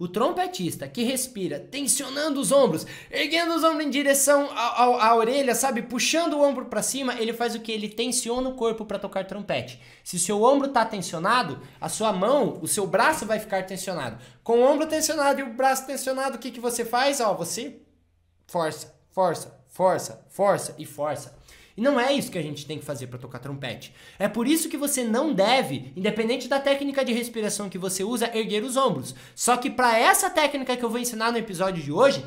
O trompetista que respira tensionando os ombros, erguendo os ombros em direção à orelha, sabe? Puxando o ombro para cima, ele faz o que? Ele tensiona o corpo para tocar trompete. Se o seu ombro está tensionado, a sua mão, o seu braço vai ficar tensionado. Com o ombro tensionado e o braço tensionado, o que, que você faz? Ó, você força, força, força, força e força. E não é isso que a gente tem que fazer para tocar trompete. É por isso que você não deve, independente da técnica de respiração que você usa, erguer os ombros. Só que para essa técnica que eu vou ensinar no episódio de hoje,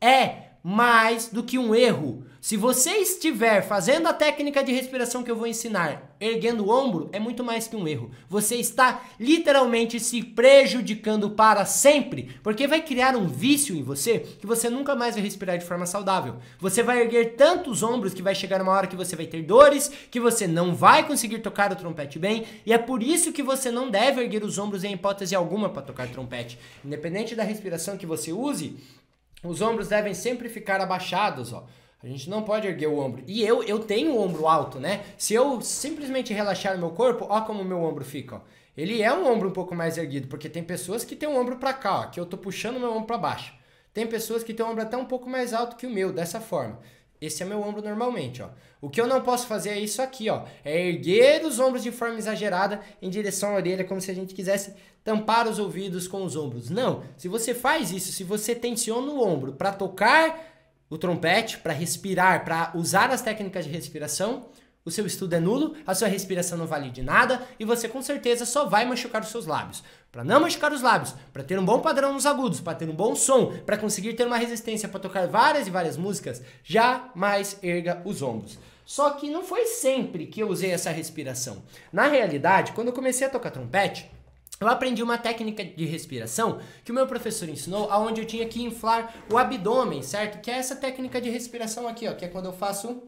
é mais do que um erro. Se você estiver fazendo a técnica de respiração que eu vou ensinar, erguendo o ombro, é muito mais que um erro. Você está literalmente se prejudicando para sempre, porque vai criar um vício em você que você nunca mais vai respirar de forma saudável. Você vai erguer tantos ombros que vai chegar uma hora que você vai ter dores, que você não vai conseguir tocar o trompete bem, e é por isso que você não deve erguer os ombros em hipótese alguma para tocar trompete. Independente da respiração que você use, os ombros devem sempre ficar abaixados, ó. A gente não pode erguer o ombro. E eu, eu tenho o ombro alto, né? Se eu simplesmente relaxar meu corpo, ó como o meu ombro fica, ó. Ele é um ombro um pouco mais erguido, porque tem pessoas que tem o um ombro para cá, ó, que eu tô puxando meu ombro para baixo. Tem pessoas que tem o ombro até um pouco mais alto que o meu, dessa forma. Esse é meu ombro normalmente, ó. O que eu não posso fazer é isso aqui, ó. É erguer os ombros de forma exagerada em direção à orelha, como se a gente quisesse tampar os ouvidos com os ombros. Não. Se você faz isso, se você tensiona o ombro para tocar o trompete, para respirar, para usar as técnicas de respiração, o seu estudo é nulo, a sua respiração não vale de nada e você com certeza só vai machucar os seus lábios. Para não machucar os lábios, para ter um bom padrão nos agudos, para ter um bom som, para conseguir ter uma resistência para tocar várias e várias músicas, jamais erga os ombros. Só que não foi sempre que eu usei essa respiração. Na realidade, quando eu comecei a tocar trompete, eu aprendi uma técnica de respiração que o meu professor ensinou, aonde eu tinha que inflar o abdômen, certo? Que é essa técnica de respiração aqui, ó, que é quando eu faço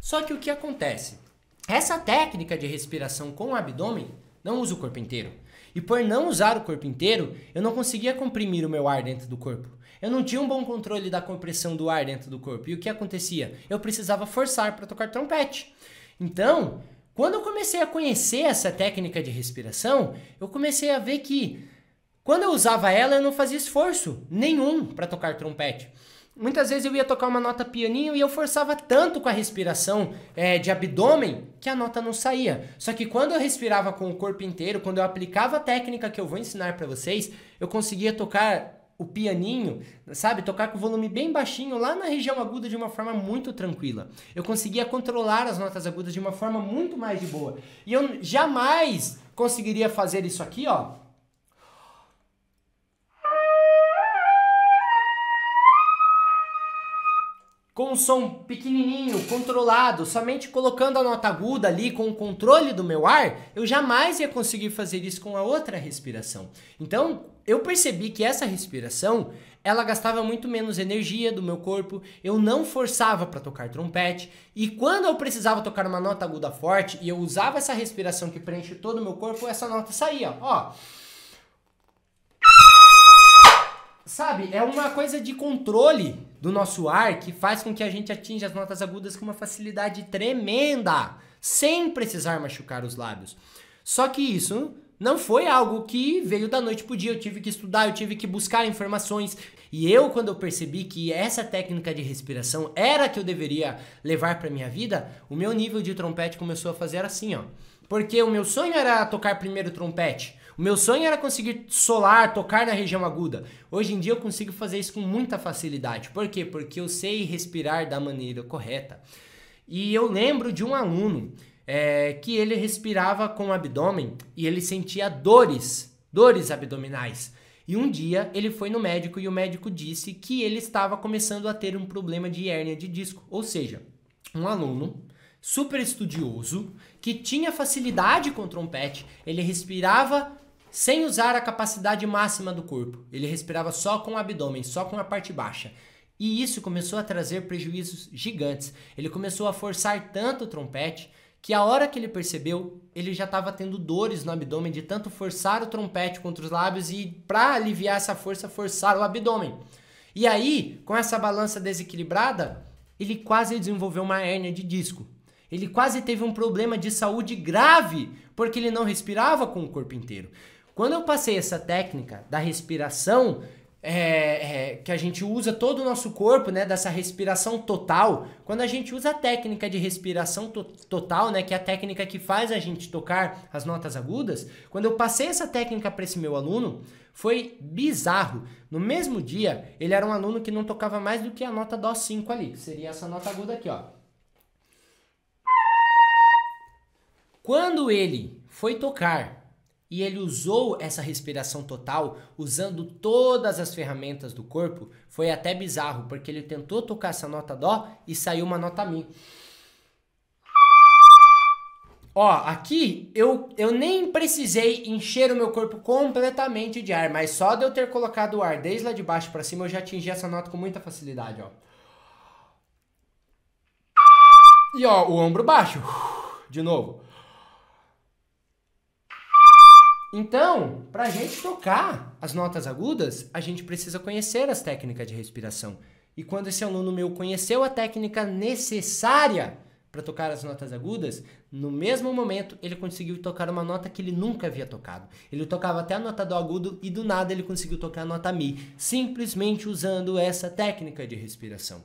Só que o que acontece? Essa técnica de respiração com o abdômen não usa o corpo inteiro. E por não usar o corpo inteiro, eu não conseguia comprimir o meu ar dentro do corpo. Eu não tinha um bom controle da compressão do ar dentro do corpo. E o que acontecia? Eu precisava forçar para tocar trompete. Então, quando eu comecei a conhecer essa técnica de respiração, eu comecei a ver que quando eu usava ela, eu não fazia esforço nenhum para tocar trompete. Muitas vezes eu ia tocar uma nota pianinho e eu forçava tanto com a respiração é, de abdômen que a nota não saía. Só que quando eu respirava com o corpo inteiro, quando eu aplicava a técnica que eu vou ensinar para vocês, eu conseguia tocar o pianinho, sabe, tocar com o volume bem baixinho lá na região aguda de uma forma muito tranquila. Eu conseguia controlar as notas agudas de uma forma muito mais de boa. E eu jamais conseguiria fazer isso aqui, ó, com um som pequenininho, controlado, somente colocando a nota aguda ali com o controle do meu ar, eu jamais ia conseguir fazer isso com a outra respiração. Então, eu percebi que essa respiração, ela gastava muito menos energia do meu corpo, eu não forçava para tocar trompete, e quando eu precisava tocar uma nota aguda forte e eu usava essa respiração que preenche todo o meu corpo, essa nota saía, ó. Sabe, é uma coisa de controle do nosso ar que faz com que a gente atinja as notas agudas com uma facilidade tremenda, sem precisar machucar os lábios. Só que isso não foi algo que veio da noite pro dia. Eu tive que estudar, eu tive que buscar informações. E eu, quando eu percebi que essa técnica de respiração era que eu deveria levar para minha vida, o meu nível de trompete começou a fazer assim, ó. Porque o meu sonho era tocar primeiro trompete. O meu sonho era conseguir solar, tocar na região aguda. Hoje em dia eu consigo fazer isso com muita facilidade. Por quê? Porque eu sei respirar da maneira correta. E eu lembro de um aluno é, que ele respirava com o abdômen e ele sentia dores, dores abdominais. E um dia ele foi no médico e o médico disse que ele estava começando a ter um problema de hérnia de disco. Ou seja, um aluno super estudioso que tinha facilidade com trompete, ele respirava sem usar a capacidade máxima do corpo. Ele respirava só com o abdômen, só com a parte baixa. E isso começou a trazer prejuízos gigantes. Ele começou a forçar tanto o trompete que a hora que ele percebeu, ele já estava tendo dores no abdômen de tanto forçar o trompete contra os lábios e para aliviar essa força forçar o abdômen. E aí, com essa balança desequilibrada, ele quase desenvolveu uma hérnia de disco. Ele quase teve um problema de saúde grave porque ele não respirava com o corpo inteiro. Quando eu passei essa técnica da respiração, é, é, que a gente usa todo o nosso corpo, né, dessa respiração total, quando a gente usa a técnica de respiração to total, né, que é a técnica que faz a gente tocar as notas agudas, quando eu passei essa técnica para esse meu aluno, foi bizarro. No mesmo dia, ele era um aluno que não tocava mais do que a nota Dó 5 ali, que seria essa nota aguda aqui, ó. Quando ele foi tocar e ele usou essa respiração total, usando todas as ferramentas do corpo, foi até bizarro, porque ele tentou tocar essa nota Dó e saiu uma nota Mi. Ó, aqui eu, eu nem precisei encher o meu corpo completamente de ar, mas só de eu ter colocado o ar desde lá de baixo para cima eu já atingi essa nota com muita facilidade, ó. E ó, o ombro baixo. De novo. Então, para a gente tocar as notas agudas, a gente precisa conhecer as técnicas de respiração. E quando esse aluno meu conheceu a técnica necessária para tocar as notas agudas, no mesmo momento ele conseguiu tocar uma nota que ele nunca havia tocado. Ele tocava até a nota do agudo e do nada ele conseguiu tocar a nota mi, simplesmente usando essa técnica de respiração.